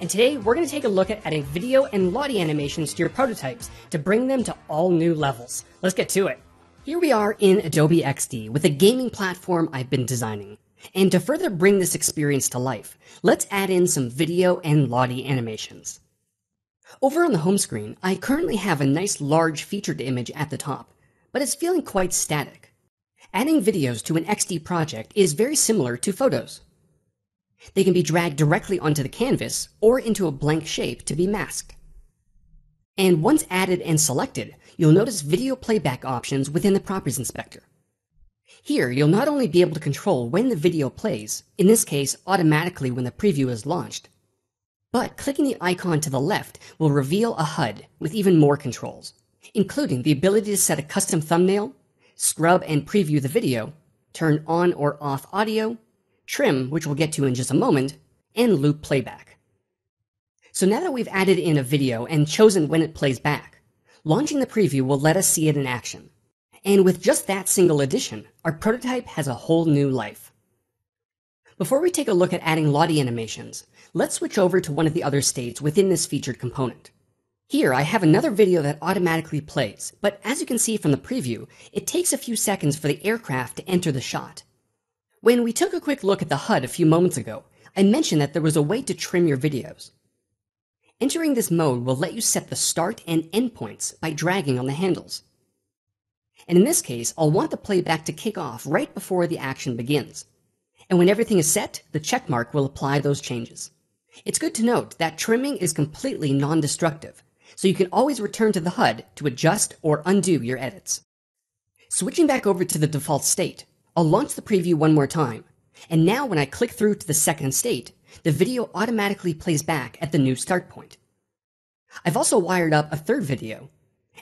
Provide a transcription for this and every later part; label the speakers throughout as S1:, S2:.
S1: and today we're going to take a look at adding video and Lottie animations to your prototypes to bring them to all new levels. Let's get to it. Here we are in Adobe XD with a gaming platform I've been designing. And to further bring this experience to life, let's add in some video and Lottie animations. Over on the home screen, I currently have a nice large featured image at the top, but it's feeling quite static. Adding videos to an XD project is very similar to photos. They can be dragged directly onto the canvas or into a blank shape to be masked. And once added and selected, you'll notice video playback options within the Properties Inspector. Here, you'll not only be able to control when the video plays, in this case automatically when the preview is launched, but clicking the icon to the left will reveal a HUD with even more controls, including the ability to set a custom thumbnail, scrub and preview the video, turn on or off audio, trim, which we'll get to in just a moment, and loop playback. So now that we've added in a video and chosen when it plays back, launching the preview will let us see it in action. And with just that single addition, our prototype has a whole new life. Before we take a look at adding Lottie animations, let's switch over to one of the other states within this featured component. Here I have another video that automatically plays, but as you can see from the preview, it takes a few seconds for the aircraft to enter the shot. When we took a quick look at the HUD a few moments ago, I mentioned that there was a way to trim your videos. Entering this mode will let you set the start and end points by dragging on the handles. And in this case, I'll want the playback to kick off right before the action begins. And when everything is set, the checkmark will apply those changes. It's good to note that trimming is completely non-destructive, so you can always return to the HUD to adjust or undo your edits. Switching back over to the default state, I'll launch the preview one more time, and now when I click through to the second state, the video automatically plays back at the new start point. I've also wired up a third video,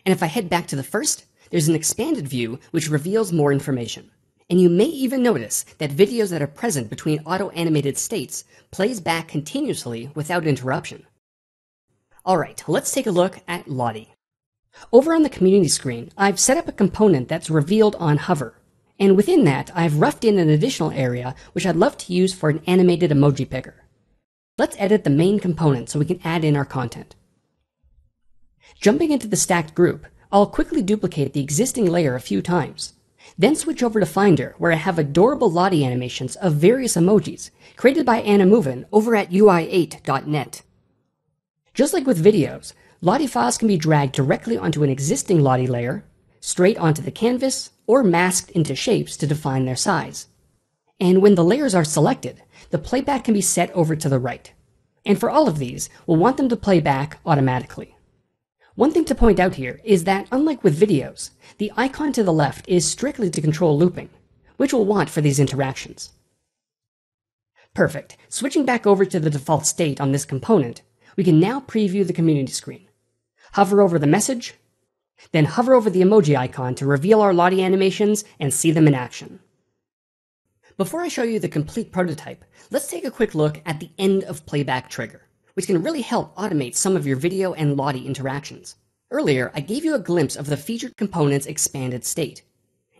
S1: and if I head back to the first, there's an expanded view which reveals more information. And you may even notice that videos that are present between auto-animated states plays back continuously without interruption. Alright, let's take a look at Lottie. Over on the community screen, I've set up a component that's revealed on hover, and within that, I've roughed in an additional area which I'd love to use for an animated emoji picker. Let's edit the main component so we can add in our content. Jumping into the stacked group, I'll quickly duplicate the existing layer a few times. Then switch over to Finder, where I have adorable Lottie animations of various emojis created by Anna Movin over at ui8.net. Just like with videos, Lottie files can be dragged directly onto an existing Lottie layer, straight onto the canvas, or masked into shapes to define their size. And when the layers are selected, the playback can be set over to the right. And for all of these, we'll want them to play back automatically. One thing to point out here is that unlike with videos, the icon to the left is strictly to control looping, which we'll want for these interactions. Perfect. Switching back over to the default state on this component, we can now preview the community screen. Hover over the message, then hover over the emoji icon to reveal our Lottie animations and see them in action. Before I show you the complete prototype, let's take a quick look at the end of playback trigger, which can really help automate some of your video and Lottie interactions. Earlier, I gave you a glimpse of the featured component's expanded state.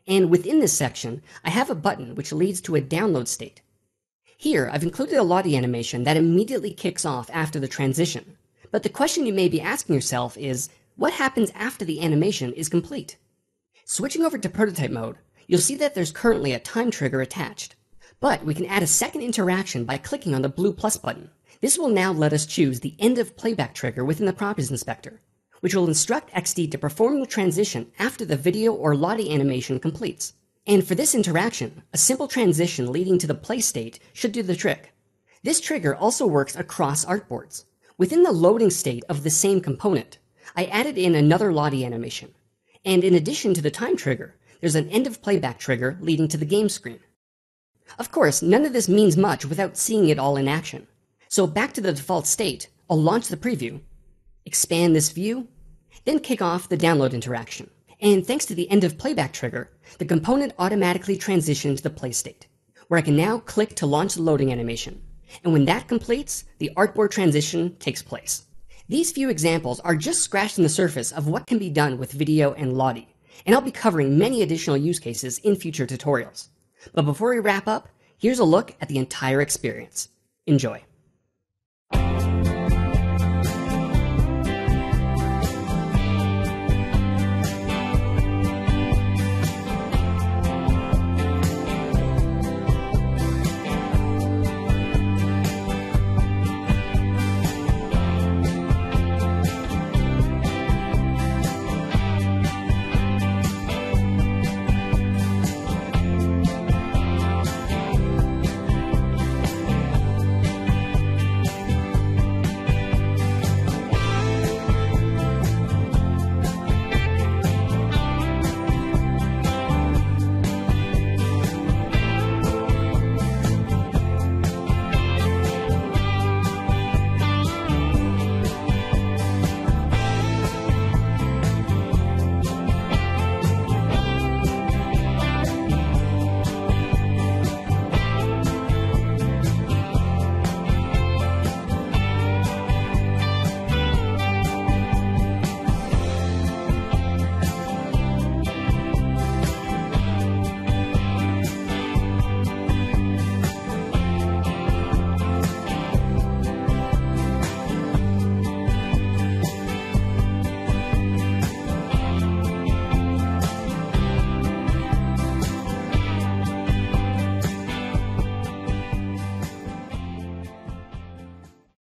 S1: And within this section, I have a button which leads to a download state. Here, I've included a Lottie animation that immediately kicks off after the transition. But the question you may be asking yourself is, what happens after the animation is complete? Switching over to prototype mode, you'll see that there's currently a time trigger attached. But we can add a second interaction by clicking on the blue plus button. This will now let us choose the end of playback trigger within the properties inspector, which will instruct XD to perform the transition after the video or Lottie animation completes. And for this interaction, a simple transition leading to the play state should do the trick. This trigger also works across artboards. Within the loading state of the same component, I added in another Lottie animation. And in addition to the time trigger, there's an end of playback trigger leading to the game screen. Of course, none of this means much without seeing it all in action. So back to the default state, I'll launch the preview, expand this view, then kick off the download interaction. And thanks to the end of playback trigger, the component automatically transitions to the play state, where I can now click to launch the loading animation. And when that completes, the artboard transition takes place. These few examples are just scratching the surface of what can be done with video and Lottie, and I'll be covering many additional use cases in future tutorials. But before we wrap up, here's a look at the entire experience. Enjoy.